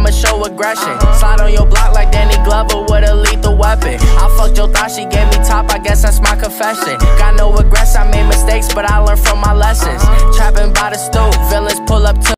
I'ma show aggression. Slide on your block like Danny Glover with a lethal weapon. I fucked your thought, she gave me top, I guess that's my confession. Got no regrets, I made mistakes, but I learned from my lessons. Trapping by the stove, villains pull up to